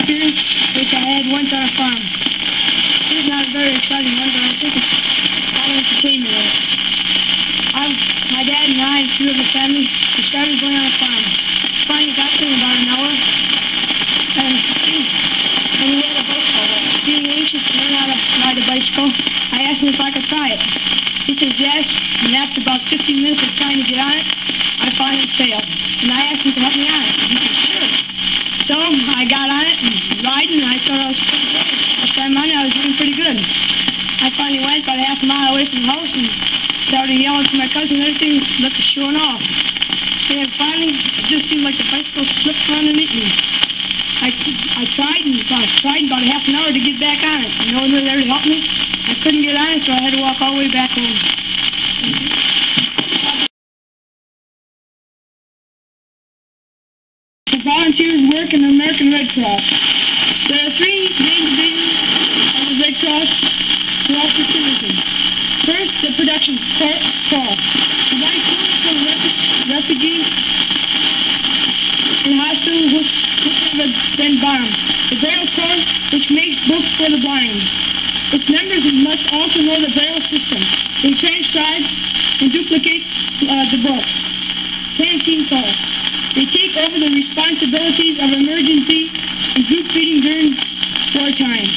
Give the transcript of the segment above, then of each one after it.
experience which I had once on a farm. It was not a very exciting one, but I think it's got entertainment. I, my dad and I and few of the family, we started going on a farm. Finally got there in about an hour, and, and we had a bicycle. Being anxious to learn how to ride a bicycle, I asked him if I could try it. He says yes, and after about 15 minutes of trying to get on it, I finally failed. And I asked him to help me on it. He said, sure. So I got on it and riding, and I thought I was pretty good. First time on I was doing pretty good. I finally went about a half a mile away from the house and started yelling to my cousin and everything looked showing off. And finally, it just seemed like the bicycle slipped from underneath me. I, I tried and I tried about half an hour to get back on it. No one was there to help me. I couldn't get on it, so I had to walk all the way back home. Volunteers work in the American Red Cross. There are three main divisions of the Red Cross help the citizens. First, the production corps, provides food for refugees in hospitals which which have been bombed. The Braille Corps, which makes books for the blind. Its members must also know the Braille system. They transcribe and duplicate uh, the book. Canteen Corps. Over the responsibilities of emergency and group feeding during wartime.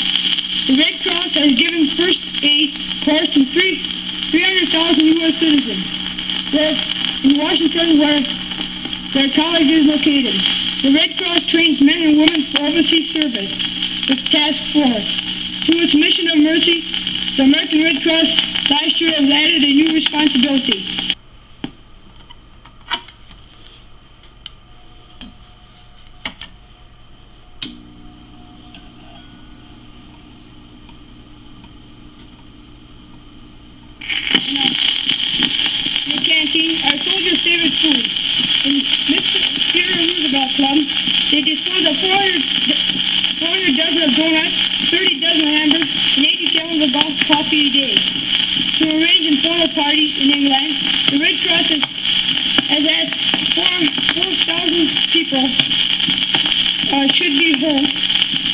The Red Cross has given first aid course to three, 300,000 U.S. citizens. In Washington, where their college is located. The Red Cross trains men and women for overseas service with Task Force. Through its mission of mercy, the American Red Cross last year added a new responsibility. In the canteen, our soldiers' favorite food. In Mr. Roosevelt Club, they dispose of 400, d- 400 dozen of donuts, 30 dozen hamburgers, and 80 gallons of golf coffee a day. To arrange informal parties in England, the Red Cross has, has asked 4,000 people uh, should be home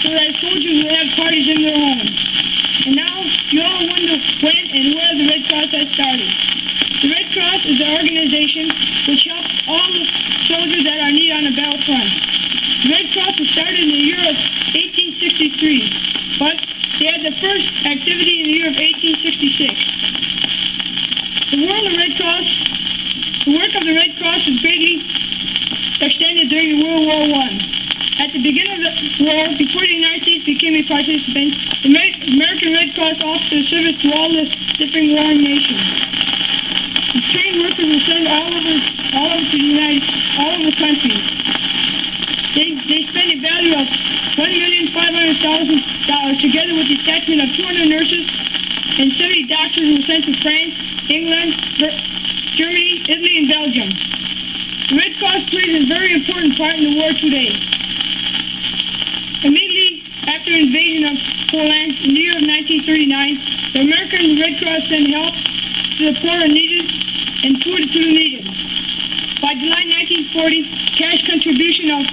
so that soldiers will have parties in their homes. And now, you all wonder when and where the Red Cross has started. The Cross is an organization which helps all the soldiers that are need on the battlefront. The Red Cross was started in the year of 1863, but they had the first activity in the year of 1866. The world of Red Cross, the work of the Red Cross is greatly extended during World War One. At the beginning of the war, before the United States became a participant, the American Red Cross offered service to all the different warring nations. The trained workers were sent all over, all over the United, all over the country. They, they spent a value of one million five hundred thousand dollars together with the attachment of 200 nurses and 70 doctors who were sent to France, England, Germany, Italy, and Belgium. The Red Cross plays a very important part in the war today. Immediately after the invasion of Poland in the year of 1939, the American Red Cross sent help to the poor and and food to the needed. By July 1940, cash contribution of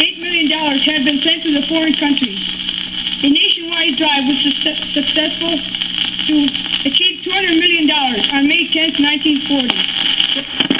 $8 million had been sent to the foreign countries. A nationwide drive was success- successful to achieve $200 million on May 10, 1940.